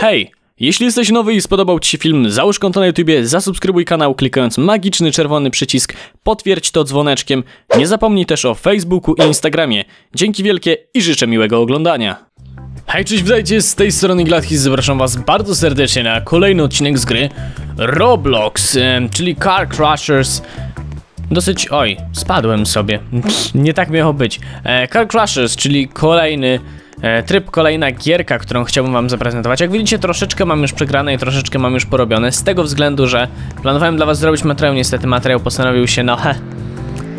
Hej! Jeśli jesteś nowy i spodobał Ci się film, załóż konto na YouTubie, zasubskrybuj kanał klikając magiczny czerwony przycisk, potwierdź to dzwoneczkiem. Nie zapomnij też o Facebooku i Instagramie. Dzięki wielkie i życzę miłego oglądania. Hej, cześć, witajcie, z tej strony Gladhis, zapraszam was bardzo serdecznie na kolejny odcinek z gry Roblox, czyli Car Crushers. Dosyć, oj, spadłem sobie, nie tak miało być. E, Car Crushers, czyli kolejny tryb, kolejna gierka, którą chciałbym wam zaprezentować. Jak widzicie, troszeczkę mam już przegrane i troszeczkę mam już porobione, z tego względu, że planowałem dla was zrobić materiał, niestety materiał postanowił się, no he,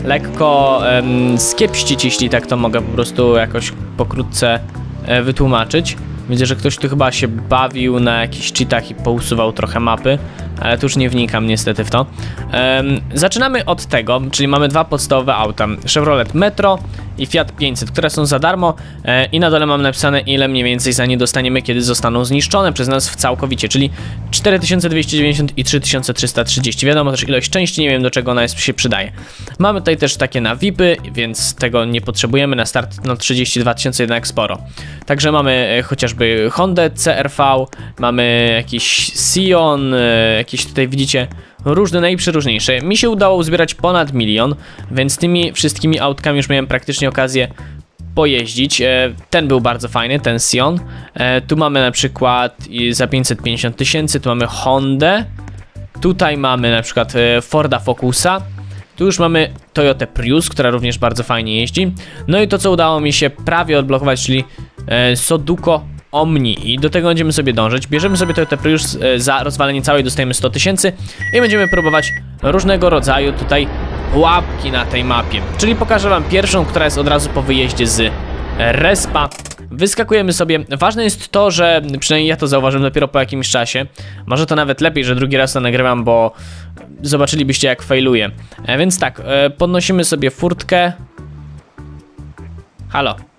lekko em, skiepścić, jeśli tak to mogę po prostu jakoś pokrótce e, wytłumaczyć. Widzę, że ktoś tu chyba się bawił na jakichś cheatach i pousuwał trochę mapy, ale tu już nie wnikam niestety w to. Zaczynamy od tego, czyli mamy dwa podstawowe auta, Chevrolet Metro i Fiat 500, które są za darmo e, i na dole mam napisane ile mniej więcej za nie dostaniemy, kiedy zostaną zniszczone przez nas w całkowicie, czyli 4290 i 3330. Wiadomo też ilość części, nie wiem do czego ona jest, się przydaje. Mamy tutaj też takie na VIPy, więc tego nie potrzebujemy na start, no 32 tysiące jednak sporo. Także mamy e, chociażby Honda CRV, mamy jakiś Sion, e, jakieś tutaj widzicie różne, najprzeróżniejsze. Mi się udało uzbierać ponad milion, więc tymi wszystkimi autkami już miałem praktycznie okazję pojeździć. E, Ten był bardzo fajny, ten Sion. E, Tu mamy na przykład za 550 tysięcy, tu mamy Hondę. Tutaj mamy na przykład e, Forda Focusa. Tu już mamy Toyota Prius, która również bardzo fajnie jeździ. No i to, co udało mi się prawie odblokować, czyli Soduko Omni. I do tego będziemy sobie dążyć. Bierzemy sobie Toyota Prius e, za rozwalenie całej, dostajemy 100 tysięcy i będziemy próbować różnego rodzaju tutaj pułapki na tej mapie. Czyli pokażę wam pierwszą, która jest od razu po wyjeździe z e, respa. Wyskakujemy sobie. Ważne jest to, że przynajmniej ja to zauważyłem dopiero po jakimś czasie. Może to nawet lepiej, że drugi raz to nagrywam, bo zobaczylibyście jak failuje. Więc tak, e, podnosimy sobie furtkę. Halo.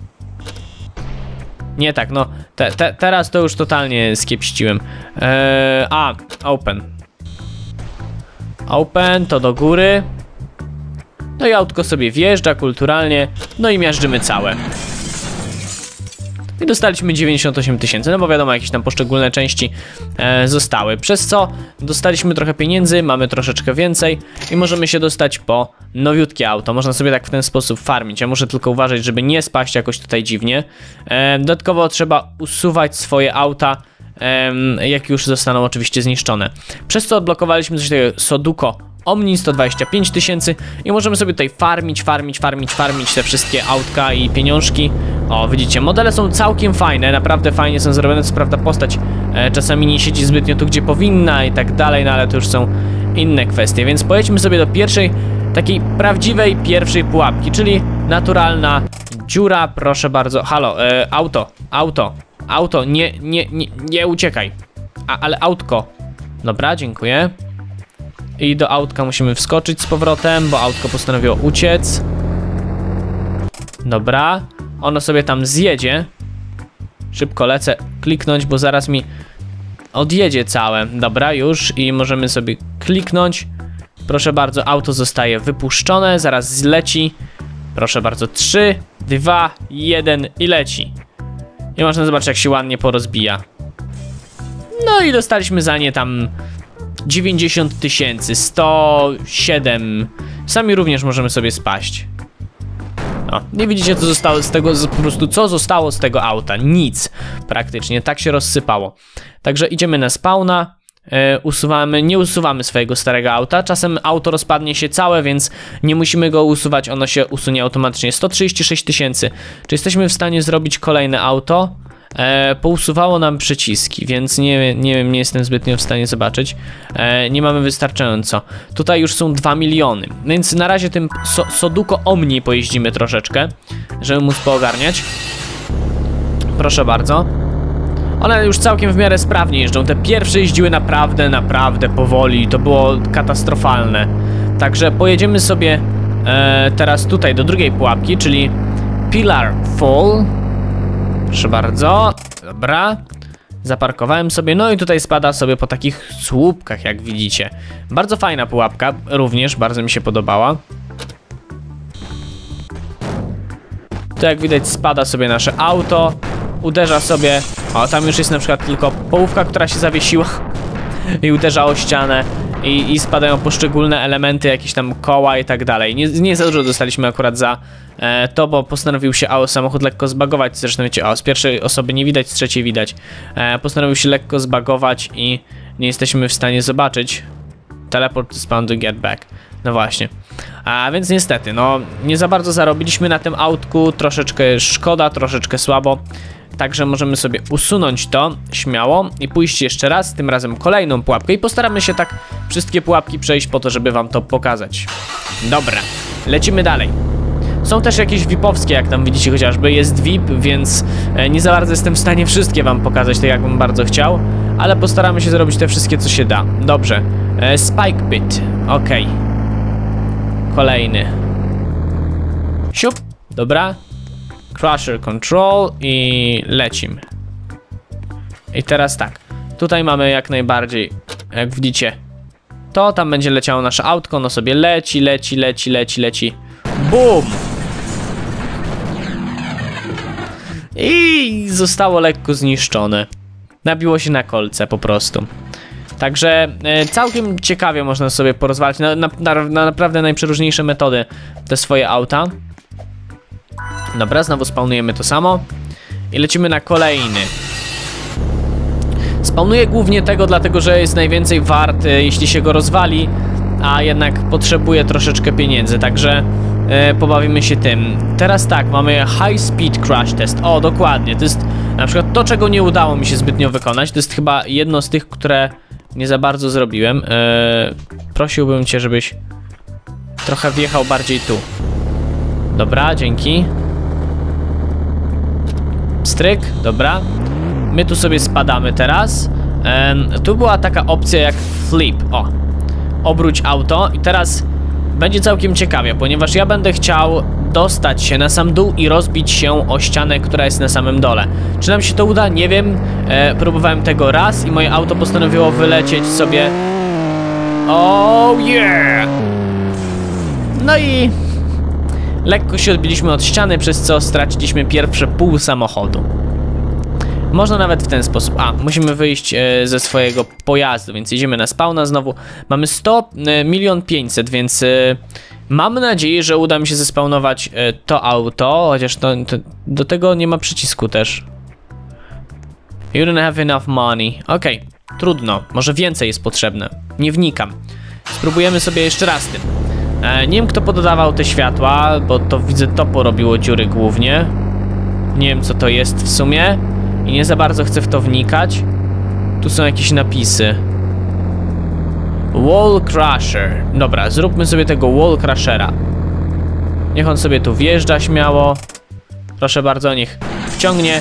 Nie tak, no te, te, teraz to już totalnie skiepściłem. E, a, open. Open, to do góry. No i autko sobie wjeżdża kulturalnie, no i miażdżymy całe. I dostaliśmy 98 tysięcy, no bo wiadomo, jakieś tam poszczególne części e, zostały. Przez co dostaliśmy trochę pieniędzy, mamy troszeczkę więcej i możemy się dostać po nowiutkie auto. Można sobie tak w ten sposób farmić. Ja muszę tylko uważać, żeby nie spaść jakoś tutaj dziwnie. E, dodatkowo trzeba usuwać swoje auta jak już zostaną oczywiście zniszczone. Przez co odblokowaliśmy coś takiego Soduko Omni 125 tysięcy i możemy sobie tutaj farmić, farmić, farmić, farmić te wszystkie autka i pieniążki. O, widzicie, modele są całkiem fajne, naprawdę fajnie są zrobione, co prawda postać e, czasami nie siedzi zbytnio tu, gdzie powinna i tak dalej, no ale to już są inne kwestie, więc pojedźmy sobie do pierwszej, takiej prawdziwej pierwszej pułapki, czyli naturalna dziura, proszę bardzo, halo, e, auto, auto, auto, nie, nie, nie, nie uciekaj, A, ale autko, dobra, dziękuję. I do autka musimy wskoczyć z powrotem, bo autko postanowiło uciec. Dobra. Ono sobie tam zjedzie. Szybko lecę kliknąć, bo zaraz mi odjedzie całe. Dobra, już i możemy sobie kliknąć. Proszę bardzo, auto zostaje wypuszczone, zaraz zleci. Proszę bardzo, 3, 2, 1 i leci. I można zobaczyć, jak się ładnie porozbija. No i dostaliśmy za nie tam 90 tysięcy, 107. Sami również możemy sobie spaść. O, nie widzicie co zostało z tego, po prostu co zostało z tego auta? Nic praktycznie, tak się rozsypało. Także idziemy na spawna, e, usuwamy, nie usuwamy swojego starego auta. Czasem auto rozpadnie się całe, więc nie musimy go usuwać, ono się usunie automatycznie. 136 tysięcy. Czy jesteśmy w stanie zrobić kolejne auto? E, pousuwało nam przyciski, więc nie, nie wiem, nie jestem zbytnio w stanie zobaczyć. E, nie mamy wystarczająco. Tutaj już są 2 miliony, więc na razie tym so, Soduko Omni pojeździmy troszeczkę, żeby móc poogarniać. Proszę bardzo. One już całkiem w miarę sprawnie jeżdżą. Te pierwsze jeździły naprawdę, naprawdę powoli. To było katastrofalne. Także pojedziemy sobie e, teraz tutaj do drugiej pułapki, czyli Pillar Fall. Proszę bardzo. Dobra. Zaparkowałem sobie, no i tutaj spada sobie po takich słupkach, jak widzicie. Bardzo fajna pułapka, również bardzo mi się podobała. Tu jak widać spada sobie nasze auto. uderza sobie, o tam już jest na przykład tylko połówka, która się zawiesiła i uderza o ścianę i, i spadają poszczególne elementy, jakieś tam koła i tak dalej. Nie, nie za dużo dostaliśmy akurat za e, to, bo postanowił się AO samochód lekko zbagować, zresztą wiecie, o, z pierwszej osoby nie widać, z trzeciej widać. E, postanowił się lekko zbagować i nie jesteśmy w stanie zobaczyć. Teleport spawn to get back. No właśnie. A więc niestety, no nie za bardzo zarobiliśmy na tym autku, troszeczkę szkoda, troszeczkę słabo. Także możemy sobie usunąć to śmiało i pójść jeszcze raz, tym razem kolejną pułapkę i postaramy się tak wszystkie pułapki przejść po to, żeby wam to pokazać. Dobra, lecimy dalej. Są też jakieś VIPowskie, jak tam widzicie chociażby, jest VIP, więc e, nie za bardzo jestem w stanie wszystkie wam pokazać, tak jakbym bardzo chciał, ale postaramy się zrobić te wszystkie, co się da. Dobrze, e, Spike Pit, okej. Kolejny. Siup, dobra. Crusher Control i lecimy. I teraz tak, tutaj mamy jak najbardziej, jak widzicie, to tam będzie leciało nasze autko, ono sobie leci, leci, leci, leci, leci. BUM! I zostało lekko zniszczone. Nabiło się na kolce po prostu. Także e, całkiem ciekawie można sobie porozwalać na, na, na, na naprawdę najprzeróżniejsze metody te swoje auta. Dobra, znowu spawnujemy to samo. I lecimy na kolejny. Spawnuję głównie tego, dlatego że jest najwięcej wart, e, jeśli się go rozwali, a jednak potrzebuje troszeczkę pieniędzy, także e, pobawimy się tym. Teraz tak, mamy High Speed Crash Test. O, dokładnie, to jest na przykład to, czego nie udało mi się zbytnio wykonać. To jest chyba jedno z tych, które nie za bardzo zrobiłem. E, prosiłbym cię, żebyś trochę wjechał bardziej tu. Dobra, dzięki. Stryk, dobra. My tu sobie spadamy teraz. Em, tu była taka opcja jak flip. O, obróć auto i teraz będzie całkiem ciekawie, ponieważ ja będę chciał dostać się na sam dół i rozbić się o ścianę, która jest na samym dole. Czy nam się to uda? Nie wiem. E, próbowałem tego raz i moje auto postanowiło wylecieć sobie. Oh yeah! No i lekko się odbiliśmy od ściany, przez co straciliśmy pierwsze pół samochodu. Można nawet w ten sposób. A, musimy wyjść e, ze swojego pojazdu, więc jedziemy na spawna znowu. Mamy 100 e, milion 500, więc e, mam nadzieję, że uda mi się zespawnować to auto, chociaż to, to, do tego nie ma przycisku też. You don't have enough money. Okej, trudno, może więcej jest potrzebne. Nie wnikam. Spróbujemy sobie jeszcze raz tym. E, nie wiem kto pododawał te światła, bo to widzę to porobiło dziury głównie. Nie wiem co to jest w sumie i nie za bardzo chcę w to wnikać. Tu są jakieś napisy. Wall Crusher. Dobra, zróbmy sobie tego Wall Crushera. Niech on sobie tu wjeżdża śmiało. Proszę bardzo, niech wciągnie.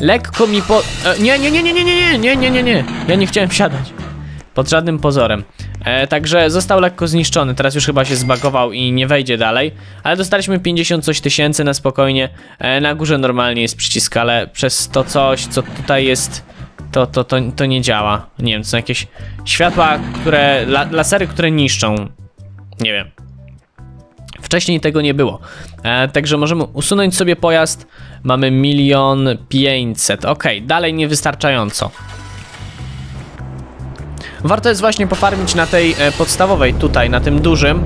Lekko mi po... E, nie, nie, nie, nie, nie, nie, nie, nie, nie, nie. Ja nie chciałem wsiadać. Pod żadnym pozorem. E, także został lekko zniszczony, teraz już chyba się zbagował i nie wejdzie dalej. Ale dostaliśmy 50 coś tysięcy na spokojnie. E, na górze normalnie jest przycisk, ale przez to coś, co tutaj jest, to, to, to, to nie działa. Nie wiem, to są jakieś światła, które, la, lasery, które niszczą. Nie wiem. Wcześniej tego nie było. E, także możemy usunąć sobie pojazd. Mamy milion pięćset. Ok, dalej niewystarczająco. Warto jest właśnie pofarmić na tej e, podstawowej, tutaj, na tym dużym.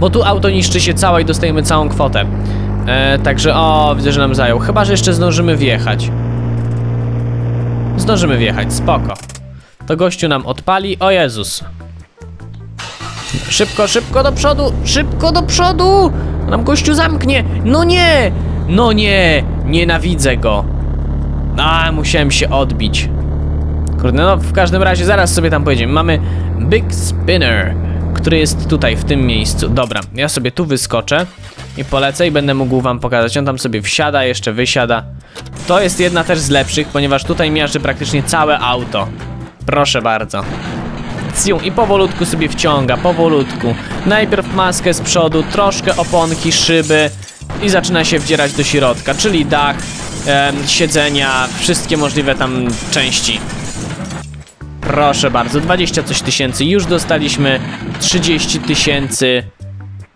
Bo tu auto niszczy się całe i dostajemy całą kwotę. E, także, o, widzę, że nam zajął. Chyba, że jeszcze zdążymy wjechać. Zdążymy wjechać, spoko. To gościu nam odpali. O Jezus. Szybko, szybko do przodu, szybko do przodu! Nam gościu zamknie. No nie! No nie! Nienawidzę go. A, musiałem się odbić. Kurde, no w każdym razie zaraz sobie tam pojedziemy. Mamy Big Spinner, który jest tutaj, w tym miejscu. Dobra, ja sobie tu wyskoczę i polecę i będę mógł wam pokazać. On tam sobie wsiada, jeszcze wysiada. To jest jedna też z lepszych, ponieważ tutaj miażdży praktycznie całe auto. Proszę bardzo. Ciu, I powolutku sobie wciąga, powolutku. Najpierw maskę z przodu, troszkę oponki, szyby i zaczyna się wdzierać do środka, czyli dach, em, siedzenia, wszystkie możliwe tam części. Proszę bardzo, 20 coś tysięcy już dostaliśmy, 30 tysięcy.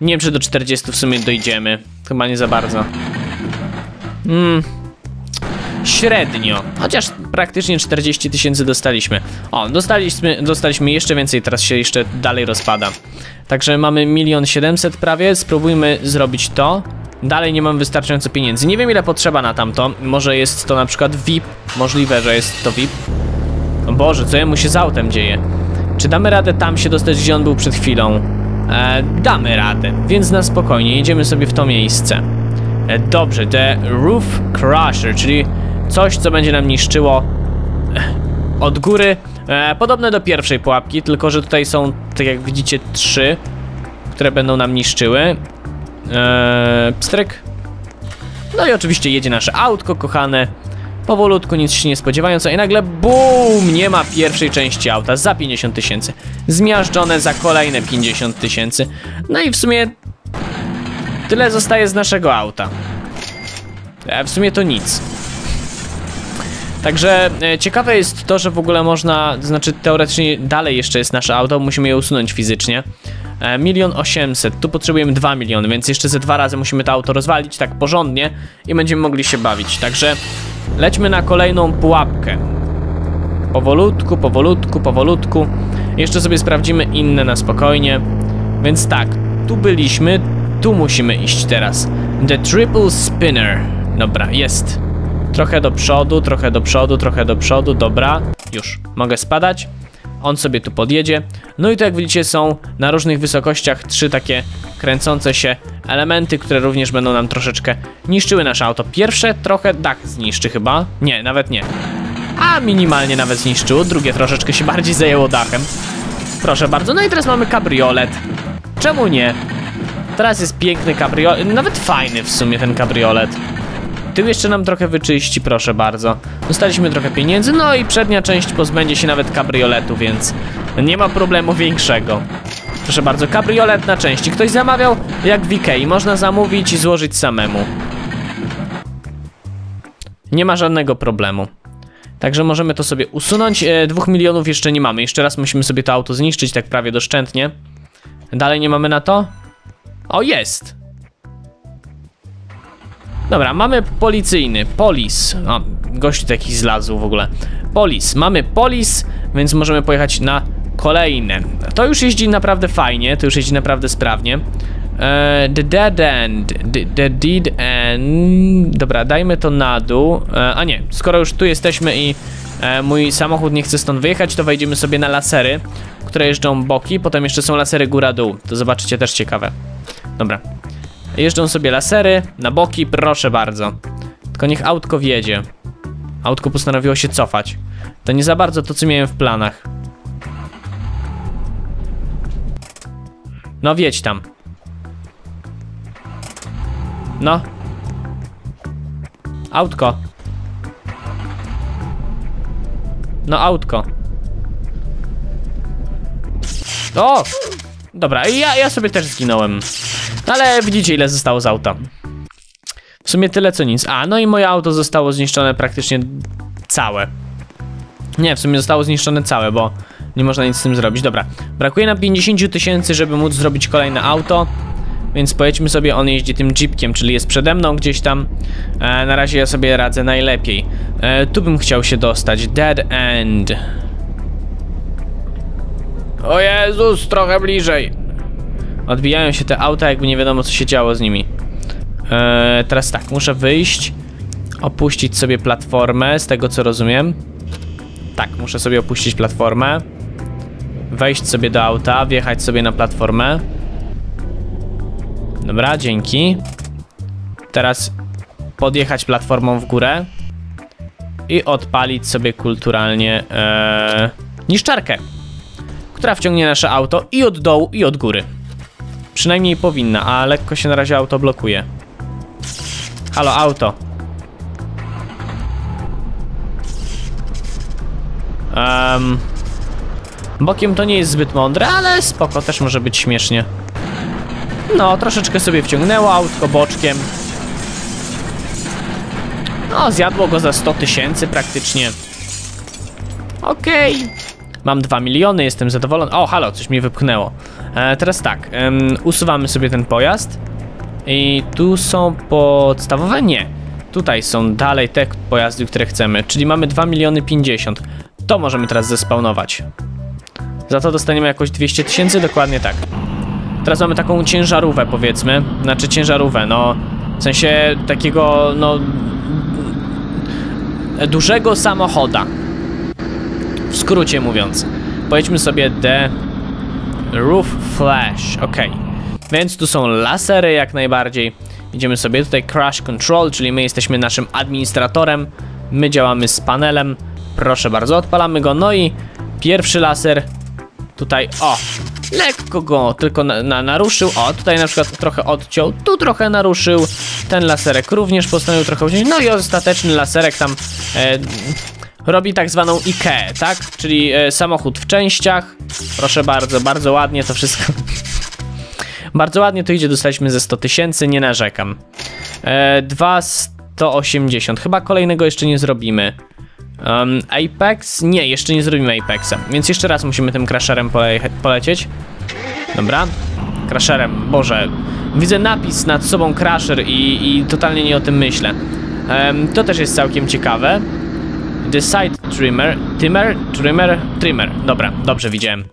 Nie wiem, czy do 40 w sumie dojdziemy. Chyba nie za bardzo. Mm, średnio, chociaż praktycznie 40 tysięcy dostaliśmy. O, dostaliśmy, dostaliśmy jeszcze więcej, teraz się jeszcze dalej rozpada. Także mamy milion 700 prawie, spróbujmy zrobić to. Dalej nie mam wystarczająco pieniędzy. Nie wiem ile potrzeba na tamto. Może jest to na przykład VIP. Możliwe, że jest to VIP. O Boże, co jemu się z autem dzieje? Czy damy radę tam się dostać, gdzie on był przed chwilą? E, damy radę, więc na spokojnie, jedziemy sobie w to miejsce. E, dobrze, The Roof Crusher, czyli coś, co będzie nam niszczyło e, od góry. E, podobne do pierwszej pułapki, tylko że tutaj są, tak jak widzicie, trzy, które będą nam niszczyły. E, pstryk. No i oczywiście jedzie nasze autko kochane. Powolutku, nic się nie spodziewając, a i nagle BUM! Nie ma pierwszej części auta za 50 tysięcy. Zmiażdżone za kolejne 50 tysięcy. No i w sumie tyle zostaje z naszego auta. E, w sumie to nic. Także e, ciekawe jest to, że w ogóle można, znaczy teoretycznie dalej jeszcze jest nasze auto, musimy je usunąć fizycznie. E, milion osiemset, tu potrzebujemy 2 miliony, więc jeszcze ze dwa razy musimy to auto rozwalić tak porządnie i będziemy mogli się bawić. Także lećmy na kolejną pułapkę. Powolutku, powolutku, powolutku. Jeszcze sobie sprawdzimy inne na spokojnie. Więc tak, tu byliśmy, tu musimy iść teraz. The Triple Spinner. Dobra, jest. Trochę do przodu, trochę do przodu, trochę do przodu, dobra. Już, mogę spadać. On sobie tu podjedzie. No i to jak widzicie są na różnych wysokościach trzy takie kręcące się elementy, które również będą nam troszeczkę niszczyły nasze auto. Pierwsze trochę dach zniszczy chyba. Nie, nawet nie. A minimalnie nawet zniszczyło. Drugie troszeczkę się bardziej zajęło dachem. Proszę bardzo. No i teraz mamy kabriolet. Czemu nie? Teraz jest piękny kabriolet. Nawet fajny w sumie ten kabriolet. Tył jeszcze nam trochę wyczyści, proszę bardzo. Dostaliśmy trochę pieniędzy, no i przednia część pozbędzie się nawet kabrioletu, więc nie ma problemu większego. Proszę bardzo, kabriolet na części. Ktoś zamawiał jak w Ikei, można zamówić i złożyć samemu. Nie ma żadnego problemu. Także możemy to sobie usunąć. E, dwóch milionów jeszcze nie mamy. Jeszcze raz musimy sobie to auto zniszczyć, tak prawie doszczętnie. Dalej nie mamy na to? O, jest! Dobra, mamy policyjny, polis. O, gościu taki zlazł w ogóle. Polis, mamy polis, więc możemy pojechać na kolejne. To już jeździ naprawdę fajnie, to już jeździ naprawdę sprawnie. E, the dead end, the, the dead end. Dobra, dajmy to na dół. E, a nie, skoro już tu jesteśmy i e, mój samochód nie chce stąd wyjechać, to wejdziemy sobie na lasery, które jeżdżą boki. Potem jeszcze są lasery góra-dół. To zobaczycie też ciekawe. Dobra. Jeżdżą sobie lasery na boki, proszę bardzo. Tylko niech autko wjedzie. Autko postanowiło się cofać. To nie za bardzo to, co miałem w planach. No wjedź tam. No. Autko. No autko. O! Dobra, ja, ja sobie też zginąłem. Ale widzicie ile zostało z auta. W sumie tyle co nic. A, no i moje auto zostało zniszczone praktycznie całe. Nie, w sumie zostało zniszczone całe, bo nie można nic z tym zrobić. Dobra, brakuje nam 50 tysięcy, żeby móc zrobić kolejne auto. Więc pojedźmy sobie, on jeździ tym jeepkiem, czyli jest przede mną gdzieś tam. E, na razie ja sobie radzę najlepiej. E, tu bym chciał się dostać. Dead End. O Jezus, trochę bliżej. Odbijają się te auta, jakby nie wiadomo co się działo z nimi. Eee, teraz tak, muszę wyjść, opuścić sobie platformę, z tego co rozumiem. Tak, muszę sobie opuścić platformę. Wejść sobie do auta, wjechać sobie na platformę. Dobra, dzięki. Teraz podjechać platformą w górę i odpalić sobie kulturalnie ee, niszczarkę, która wciągnie nasze auto i od dołu, i od góry. Przynajmniej powinna, a lekko się na razie auto blokuje. Halo, auto. Um, bokiem to nie jest zbyt mądre, ale spoko, też może być śmiesznie. No, troszeczkę sobie wciągnęło autko boczkiem. No, zjadło go za 100 tysięcy praktycznie. Okej. Okay. Mam 2 miliony, jestem zadowolony. O, halo, coś mi wypchnęło. E, teraz tak, usuwamy sobie ten pojazd. I tu są podstawowe? Nie. tutaj są dalej te pojazdy, które chcemy, czyli mamy 2 miliony 50. To możemy teraz zespawnować. Za to dostaniemy jakoś 200 tysięcy, dokładnie tak. Teraz mamy taką ciężarówkę, powiedzmy. Znaczy ciężarówkę, no w sensie takiego, no dużego samochoda. W skrócie mówiąc. Powiedzmy sobie The Roof Flash, ok. Więc tu są lasery jak najbardziej. Idziemy sobie tutaj Crash Control, czyli my jesteśmy naszym administratorem. My działamy z panelem. Proszę bardzo, odpalamy go. No i pierwszy laser tutaj, o, lekko go tylko na, na, naruszył. O, tutaj na przykład trochę odciął, tu trochę naruszył. Ten laserek również postanowił trochę uciąć. No i ostateczny laserek tam e, robi tak zwaną IKEA, tak? Czyli e, samochód w częściach. Proszę bardzo, bardzo ładnie to wszystko. bardzo ładnie to idzie, dostaliśmy ze 100 tysięcy, nie narzekam. E, 280, chyba kolejnego jeszcze nie zrobimy. Um, Apex? Nie, jeszcze nie zrobimy Apexa, więc jeszcze raz musimy tym crasherem pole polecieć. Dobra, crasherem, boże. Widzę napis nad sobą crasher i, i totalnie nie o tym myślę. Um, to też jest całkiem ciekawe. The side trimmer, trimmer, trimmer, trimmer. Dobra, dobrze widziałem.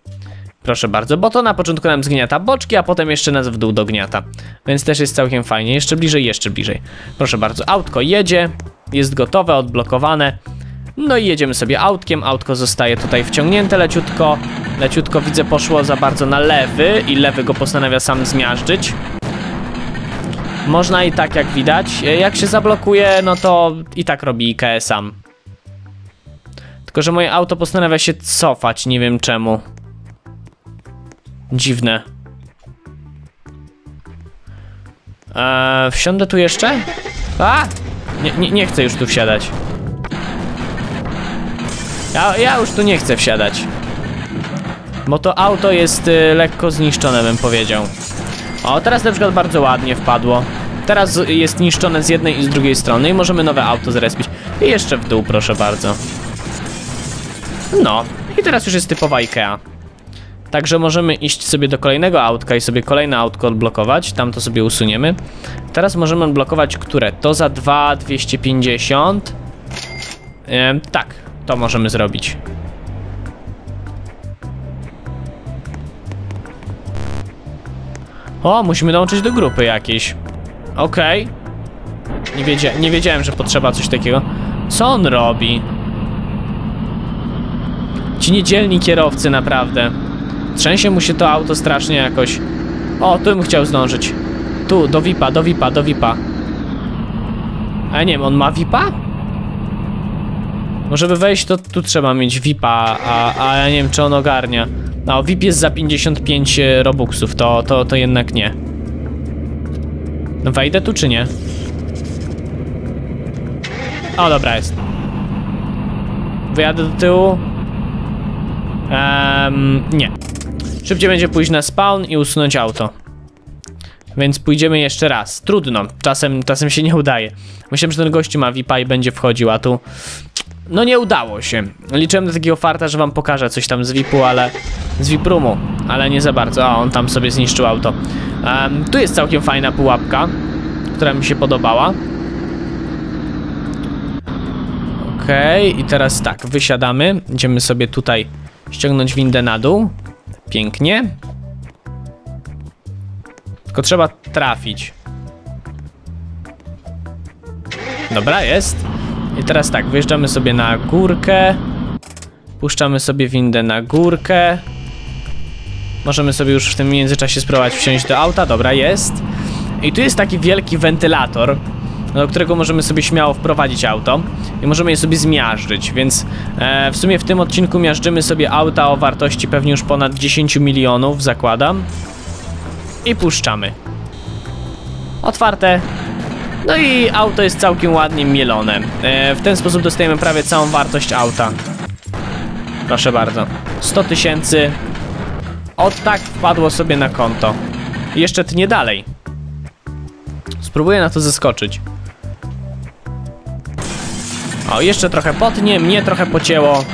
Proszę bardzo, bo to na początku nam zgniata boczki, a potem jeszcze nas w dół dogniata. Więc też jest całkiem fajnie. Jeszcze bliżej, jeszcze bliżej. Proszę bardzo, autko jedzie, jest gotowe, odblokowane. No i jedziemy sobie autkiem, autko zostaje tutaj wciągnięte leciutko. Leciutko widzę poszło za bardzo na lewy i lewy go postanawia sam zmiażdżyć. Można i tak jak widać, jak się zablokuje, no to i tak robi IKE sam. Tylko, że moje auto postanawia się cofać, nie wiem czemu. Dziwne. Eee, wsiądę tu jeszcze? A! Nie, nie, nie chcę już tu wsiadać. Ja, ja już tu nie chcę wsiadać. Bo to auto jest y, lekko zniszczone, bym powiedział. O, teraz na przykład bardzo ładnie wpadło. Teraz jest niszczone z jednej i z drugiej strony i możemy nowe auto zrespić. I jeszcze w dół, proszę bardzo. No, i teraz już jest typowa IKEA. Także możemy iść sobie do kolejnego autka i sobie kolejne autko odblokować. Tam to sobie usuniemy. Teraz możemy odblokować które? To za 2, 250. Ehm, tak, to możemy zrobić. O, musimy dołączyć do grupy jakiejś. Okej. Okay. Nie, wiedzia nie wiedziałem, że potrzeba coś takiego. Co on robi? Ci niedzielni kierowcy, naprawdę. Trzęsie mu się to auto strasznie jakoś. O, tu bym chciał zdążyć. Tu, do VIPa, do VIPa, do VIPa. A nie wiem, on ma VIPa? Bo żeby wejść, to tu trzeba mieć VIPa, a, a ja nie wiem, czy on ogarnia. No, VIP jest za 55 e, robuxów, to, to, to jednak nie. No wejdę tu, czy nie? O, dobra, jest. Wyjadę do tyłu. Um, nie. Szybciej będzie pójść na spawn i usunąć auto. Więc pójdziemy jeszcze raz. Trudno, czasem, czasem się nie udaje. Myślałem, że ten gościu ma VIPa i będzie wchodził, a tu... No nie udało się. Liczyłem na takiego farta, że wam pokażę coś tam z VIP-u, ale... Z VIP-roomu, ale nie za bardzo. A, on tam sobie zniszczył auto. Um, tu jest całkiem fajna pułapka, która mi się podobała. Okej, okay, i teraz tak, wysiadamy. Idziemy sobie tutaj ściągnąć windę na dół. Pięknie. Tylko trzeba trafić. Dobra, jest. I teraz tak, wyjeżdżamy sobie na górkę. Puszczamy sobie windę na górkę. Możemy sobie już w tym międzyczasie spróbować wsiąść do auta. Dobra, jest. I tu jest taki wielki wentylator, do którego możemy sobie śmiało wprowadzić auto i możemy je sobie zmiażdżyć, więc e, w sumie w tym odcinku miażdżymy sobie auta o wartości pewnie już ponad 10 milionów, zakładam. I puszczamy. Otwarte. No i auto jest całkiem ładnie mielone. E, w ten sposób dostajemy prawie całą wartość auta. Proszę bardzo. 100 tysięcy. Od tak wpadło sobie na konto. I jeszcze tnie dalej. Spróbuję na to zeskoczyć. O, jeszcze trochę potnie, mnie trochę pocięło.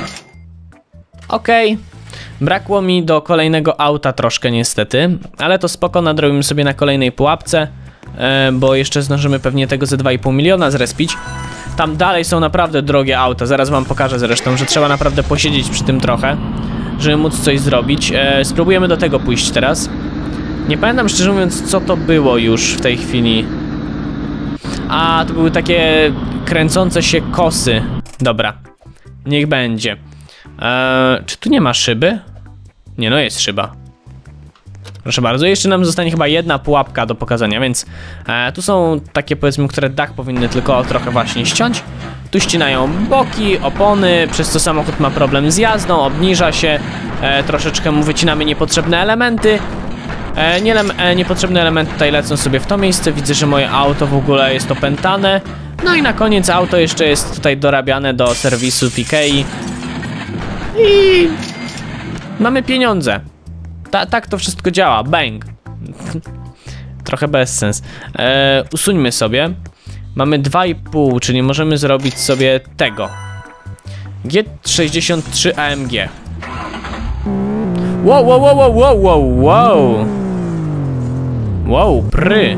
Okej. Okay. Brakło mi do kolejnego auta troszkę niestety, ale to spoko, nadrobimy sobie na kolejnej pułapce. e, bo jeszcze zdążymy pewnie tego ze 2,5 miliona zrespić. Tam dalej są naprawdę drogie auta, zaraz wam pokażę zresztą, że trzeba naprawdę posiedzieć przy tym trochę, żeby móc coś zrobić. E, spróbujemy do tego pójść teraz. Nie pamiętam szczerze mówiąc, co to było już w tej chwili. A, to były takie kręcące się kosy. Dobra, niech będzie. Eee, czy tu nie ma szyby? Nie, no jest szyba. Proszę bardzo, jeszcze nam zostanie chyba jedna pułapka do pokazania, więc e, tu są takie powiedzmy, które dach powinny tylko trochę właśnie ściąć. Tu ścinają boki, opony, przez co samochód ma problem z jazdą, obniża się, e, troszeczkę mu wycinamy niepotrzebne elementy. E, nie, e, niepotrzebne elementy tutaj lecą sobie w to miejsce, widzę, że moje auto w ogóle jest opętane. No i na koniec auto jeszcze jest tutaj dorabiane do serwisu Ikei. I mamy pieniądze. Ta, tak to wszystko działa. Bang. Trochę bez sens. E, usuńmy sobie. Mamy 2,5, czyli możemy zrobić sobie tego. G63 AMG. Wow, wow, wow, wow, wow, wow, wow. Wow, pry.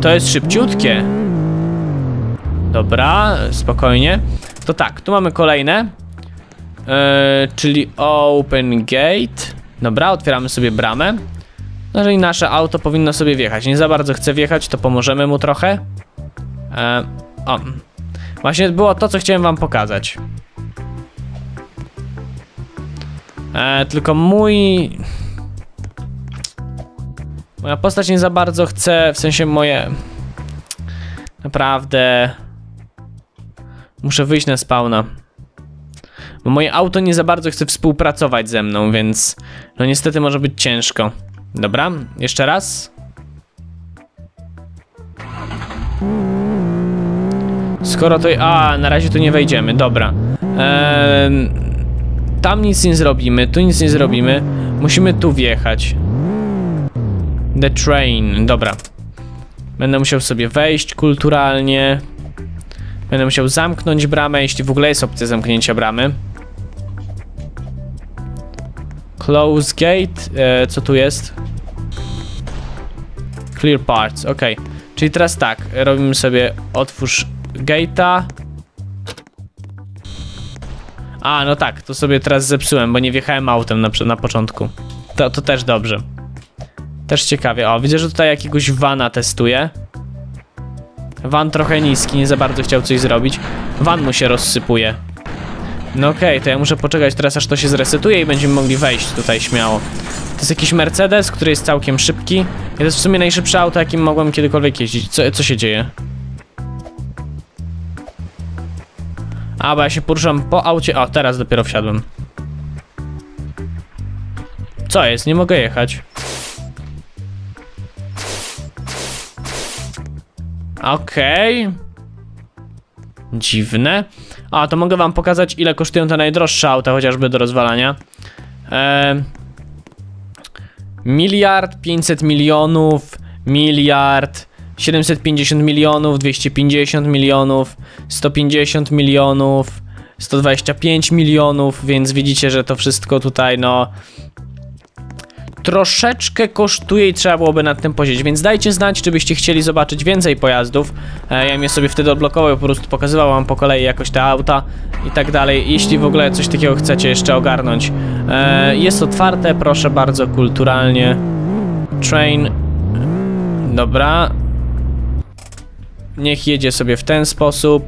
To jest szybciutkie. Dobra, spokojnie. To tak, tu mamy kolejne. E, czyli open gate. Dobra, otwieramy sobie bramę. No i nasze auto powinno sobie wjechać. Nie za bardzo chce wjechać, to pomożemy mu trochę. E, o. Właśnie było to, co chciałem wam pokazać. E, tylko mój... Moja postać nie za bardzo chce, w sensie moje... Naprawdę... Muszę wyjść na spawna. Bo moje auto nie za bardzo chce współpracować ze mną, więc no niestety może być ciężko. Dobra, jeszcze raz. Skoro to... A, na razie tu nie wejdziemy, dobra. Eee, tam nic nie zrobimy, tu nic nie zrobimy. Musimy tu wjechać. The train, dobra. Będę musiał sobie wejść kulturalnie. Będę musiał zamknąć bramę, jeśli w ogóle jest opcja zamknięcia bramy. Close gate, e, co tu jest? Clear parts, ok. Czyli teraz tak, robimy sobie otwórz gate'a. A, no tak, to sobie teraz zepsułem, bo nie wjechałem autem na, na początku. To, to też dobrze. Też ciekawie. O, widzę, że tutaj jakiegoś vana testuje. Van trochę niski, nie za bardzo chciał coś zrobić. Van mu się rozsypuje. No okej, okay, to ja muszę poczekać teraz aż to się zresetuje i będziemy mogli wejść tutaj śmiało. To jest jakiś Mercedes, który jest całkiem szybki. I to jest w sumie najszybsze auto, jakim mogłem kiedykolwiek jeździć. Co, co się dzieje? A, bo ja się poruszam po aucie. O, teraz dopiero wsiadłem. Co jest? Nie mogę jechać. Okej. Okay. Dziwne. A, to mogę wam pokazać, ile kosztują te najdroższe auta, chociażby do rozwalania. Eee, miliard 500 milionów, miliard 750 milionów, 250 milionów, 150 milionów, 125 milionów, więc widzicie, że to wszystko tutaj, no, troszeczkę kosztuje i trzeba byłoby nad tym posiedzieć, więc dajcie znać, czy byście chcieli zobaczyć więcej pojazdów. E, ja mnie sobie wtedy odblokował, po prostu pokazywał wam po kolei jakoś te auta i tak dalej, jeśli w ogóle coś takiego chcecie jeszcze ogarnąć. E, jest otwarte, proszę bardzo, kulturalnie. Train. Dobra. Niech jedzie sobie w ten sposób.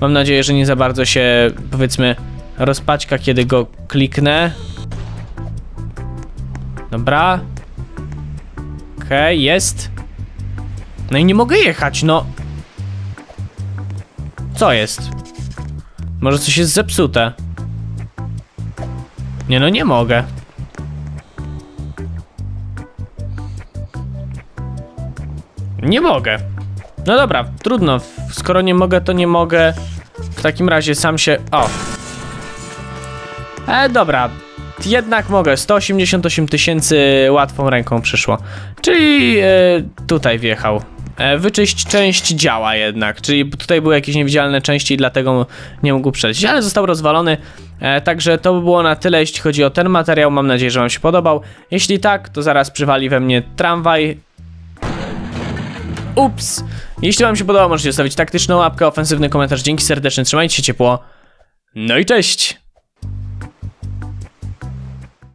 Mam nadzieję, że nie za bardzo się, powiedzmy, rozpaćka, kiedy go kliknę. Dobra. Okej, okay, jest. No i nie mogę jechać, no. Co jest? Może coś jest zepsute. Nie no, nie mogę. Nie mogę. No dobra, trudno. Skoro nie mogę, to nie mogę. W takim razie sam się... O. E, dobra jednak mogę, 188 tysięcy łatwą ręką przyszło. Czyli e, tutaj wjechał. E, wyczyść część działa jednak, czyli tutaj były jakieś niewidzialne części i dlatego nie mógł przejść, ale został rozwalony. E, także to by było na tyle, jeśli chodzi o ten materiał. Mam nadzieję, że Wam się podobał. Jeśli tak, to zaraz przywali we mnie tramwaj. Ups! Jeśli wam się podobało, możecie zostawić taktyczną łapkę, ofensywny komentarz. Dzięki serdecznie, trzymajcie się ciepło. No i cześć!